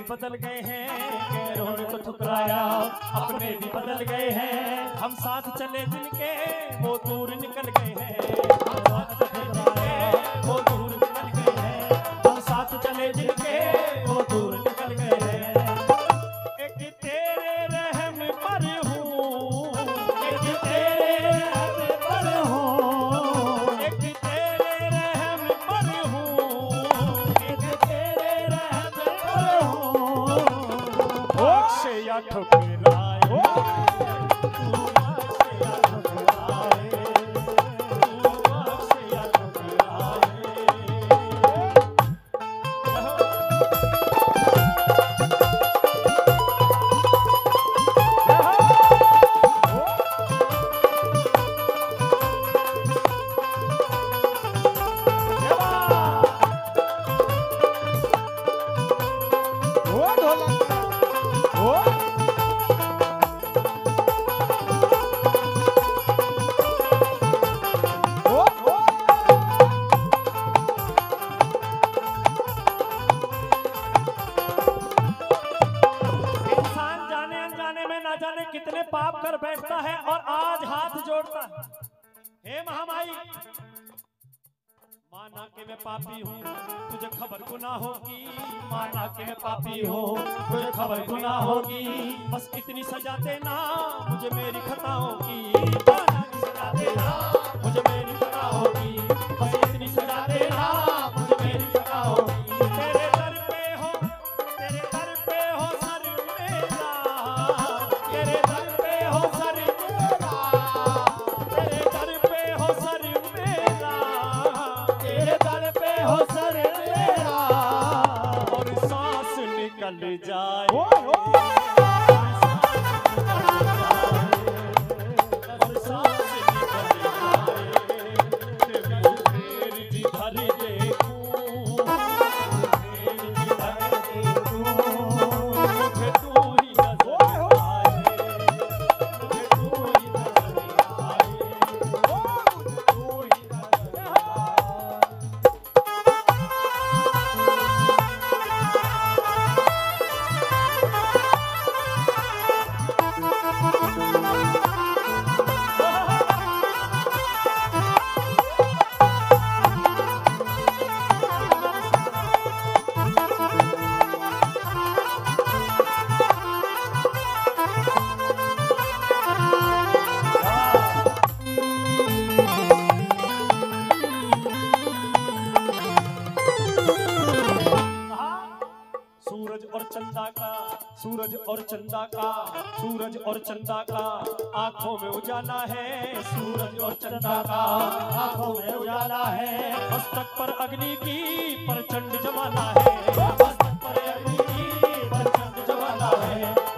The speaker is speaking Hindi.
भी बदल गए हैं। गैरों को तो ठुकराया, अपने भी बदल गए हैं। हम साथ चले जिनके वो दूर निकल गए हैं। हम साथ चले जिनके वो दूर निकल गए हैं। हम साथ चले जिनके পাঠক कितने पाप कर बैठता है और आज हाथ जोड़ता है। हे महामाई, माना के मैं पापी हूँ, तुझे खबर गुनाह होगी। माना के मैं पापी हूँ, तुझे खबर गुनाह होगी। बस इतनी सजा देना, मुझे मेरी खताओं की कि सजा देना, मुझे मेरी सूरज और चंदा का, सूरज और चंदा का, आँखों में उजाला है। सूरज और चंदा का, आँखों में उजाला है। मस्तक पर अग्नि की प्रचंड जमाना है। मस्तक पर अग्नि की प्रचंड जमाना है।